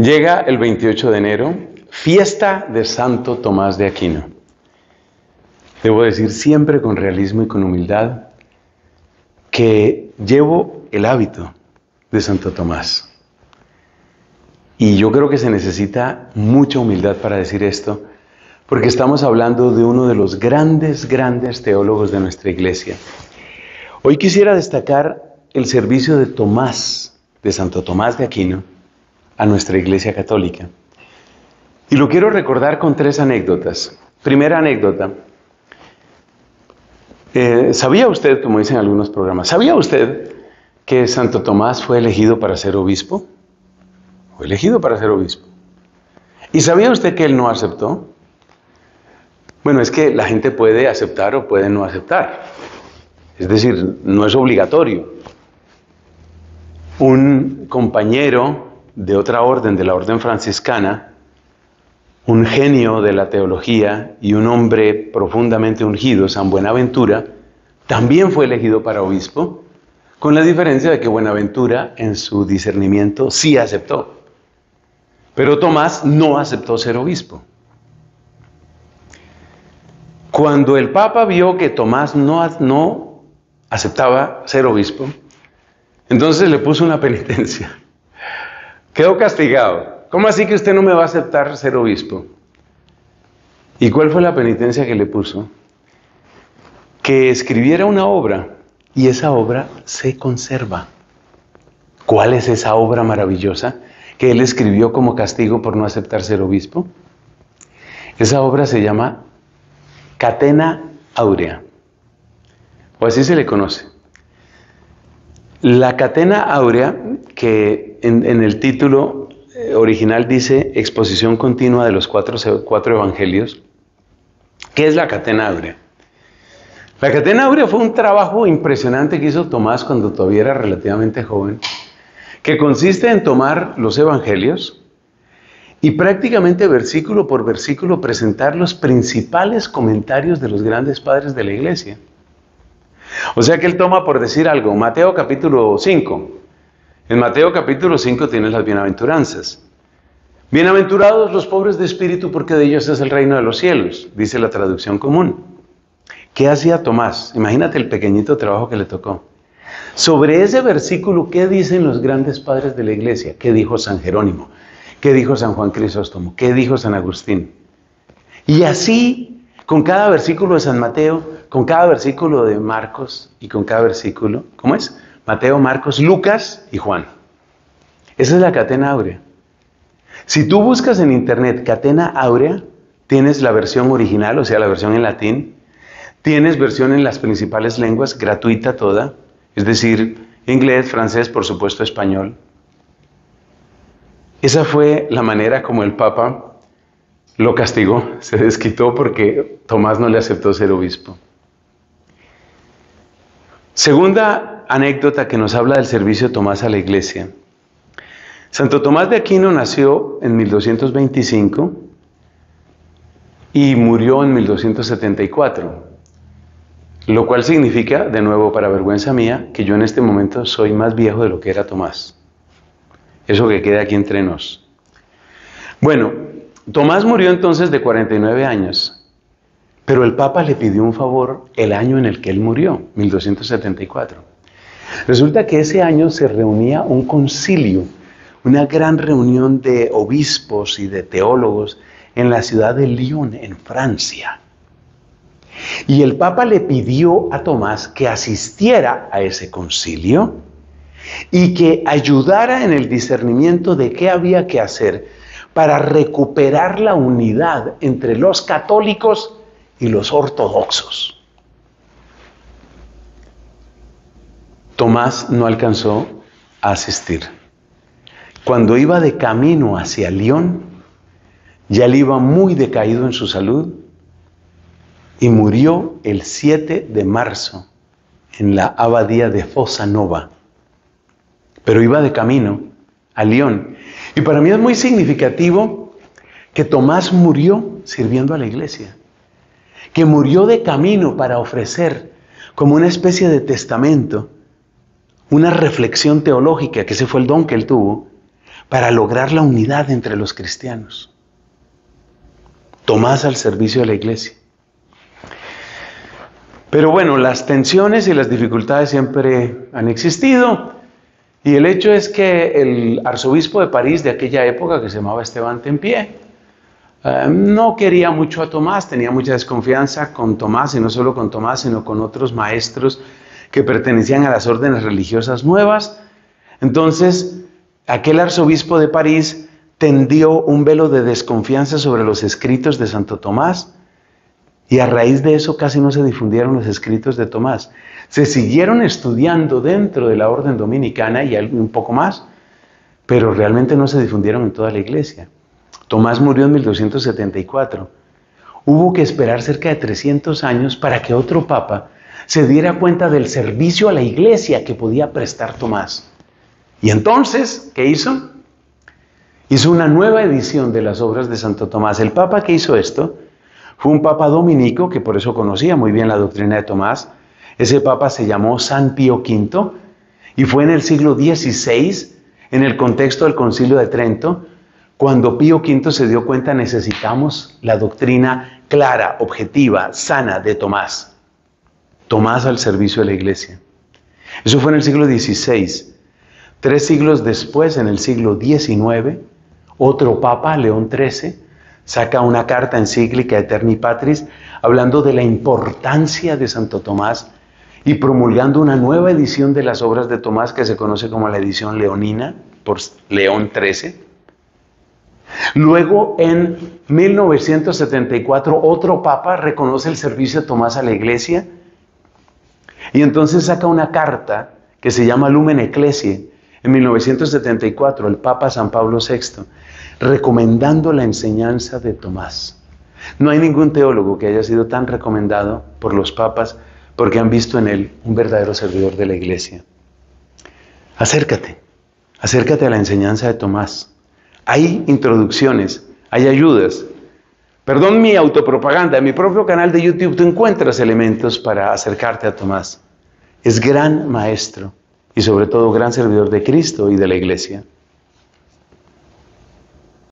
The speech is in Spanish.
Llega el 28 de enero, fiesta de Santo Tomás de Aquino. Debo decir siempre con realismo y con humildad que llevo el hábito de Santo Tomás. Y yo creo que se necesita mucha humildad para decir esto, porque estamos hablando de uno de los grandes, grandes teólogos de nuestra iglesia. Hoy quisiera destacar el servicio de Tomás, de Santo Tomás de Aquino, a nuestra iglesia católica. Y lo quiero recordar con tres anécdotas. Primera anécdota. Eh, ¿Sabía usted, como dicen algunos programas, ¿sabía usted que Santo Tomás fue elegido para ser obispo? Fue elegido para ser obispo. ¿Y sabía usted que él no aceptó? Bueno, es que la gente puede aceptar o puede no aceptar. Es decir, no es obligatorio. Un compañero de otra orden, de la orden franciscana, un genio de la teología y un hombre profundamente ungido, San Buenaventura, también fue elegido para obispo, con la diferencia de que Buenaventura en su discernimiento sí aceptó. Pero Tomás no aceptó ser obispo. Cuando el Papa vio que Tomás no, no aceptaba ser obispo, entonces le puso una penitencia. Quedó castigado. ¿Cómo así que usted no me va a aceptar ser obispo? ¿Y cuál fue la penitencia que le puso? Que escribiera una obra y esa obra se conserva. ¿Cuál es esa obra maravillosa que él escribió como castigo por no aceptar ser obispo? Esa obra se llama Catena Aurea o así se le conoce. La catena áurea, que en, el título eh, original dice exposición continua de los cuatro, cuatro evangelios, ¿qué es la catena áurea? La catena áurea fue un trabajo impresionante que hizo Tomás cuando todavía era relativamente joven, que consiste en tomar los evangelios y prácticamente versículo por versículo presentar los principales comentarios de los grandes padres de la iglesia. O sea que él toma por decir algo, Mateo capítulo 5. En Mateo capítulo 5 tienes las bienaventuranzas. Bienaventurados los pobres de espíritu porque de ellos es el reino de los cielos, dice la traducción común. ¿Qué hacía Tomás? Imagínate el pequeñito trabajo que le tocó. Sobre ese versículo, ¿qué dicen los grandes padres de la iglesia? ¿Qué dijo San Jerónimo? ¿Qué dijo San Juan Crisóstomo? ¿Qué dijo San Agustín? Y así, con cada versículo de San Mateo, con cada versículo de Marcos y con cada versículo, ¿cómo es? Mateo, Marcos, Lucas y Juan. Esa es la catena áurea. Si tú buscas en internet catena áurea, tienes la versión original, o sea, la versión en latín, tienes versión en las principales lenguas, gratuita toda, es decir, inglés, francés, por supuesto, español. Esa fue la manera como el Papa lo castigó, se desquitó porque Tomás no le aceptó ser obispo. Segunda anécdota que nos habla del servicio de Tomás a la iglesia. Santo Tomás de Aquino nació en 1225 y murió en 1274, lo cual significa, de nuevo para vergüenza mía, que yo en este momento soy más viejo de lo que era Tomás. Eso que queda aquí entre nos. Bueno, Tomás murió entonces de 49 años pero el Papa le pidió un favor el año en el que él murió, 1274. Resulta que ese año se reunía un concilio, una gran reunión de obispos y de teólogos en la ciudad de Lyon, en Francia. Y el Papa le pidió a Tomás que asistiera a ese concilio y que ayudara en el discernimiento de qué había que hacer para recuperar la unidad entre los católicos y los ortodoxos. Tomás no alcanzó a asistir. Cuando iba de camino hacia León, ya le iba muy decaído en su salud y murió el 7 de marzo en la abadía de Fossa Nova. Pero iba de camino a León. Y para mí es muy significativo que Tomás murió sirviendo a la iglesia que murió de camino para ofrecer como una especie de testamento, una reflexión teológica, que ese fue el don que él tuvo, para lograr la unidad entre los cristianos. Tomás al servicio de la iglesia. Pero bueno, las tensiones y las dificultades siempre han existido. Y el hecho es que el arzobispo de París de aquella época, que se llamaba Esteban Tempié, eh, no quería mucho a Tomás, tenía mucha desconfianza con Tomás, y no solo con Tomás, sino con otros maestros que pertenecían a las órdenes religiosas nuevas. Entonces, aquel arzobispo de París tendió un velo de desconfianza sobre los escritos de Santo Tomás y a raíz de eso casi no se difundieron los escritos de Tomás. Se siguieron estudiando dentro de la orden dominicana y un poco más, pero realmente no se difundieron en toda la iglesia. Tomás murió en 1274. Hubo que esperar cerca de 300 años para que otro papa se diera cuenta del servicio a la iglesia que podía prestar Tomás. Y entonces, ¿qué hizo? Hizo una nueva edición de las obras de Santo Tomás. El papa que hizo esto fue un papa dominico, que por eso conocía muy bien la doctrina de Tomás. Ese papa se llamó San Pío V y fue en el siglo XVI, en el contexto del concilio de Trento, cuando Pío V se dio cuenta necesitamos la doctrina clara, objetiva, sana de Tomás. Tomás al servicio de la iglesia. Eso fue en el siglo XVI. Tres siglos después, en el siglo XIX, otro papa, León XIII, saca una carta encíclica Eterni Patris hablando de la importancia de Santo Tomás y promulgando una nueva edición de las obras de Tomás que se conoce como la edición leonina por León XIII. Luego, en 1974, otro papa reconoce el servicio de Tomás a la iglesia y entonces saca una carta que se llama Lumen Ecclesiae, en 1974, el Papa San Pablo VI, recomendando la enseñanza de Tomás. No hay ningún teólogo que haya sido tan recomendado por los papas porque han visto en él un verdadero servidor de la iglesia. Acércate, acércate a la enseñanza de Tomás. Hay introducciones, hay ayudas. Perdón mi autopropaganda, en mi propio canal de YouTube tú encuentras elementos para acercarte a Tomás. Es gran maestro y sobre todo gran servidor de Cristo y de la iglesia.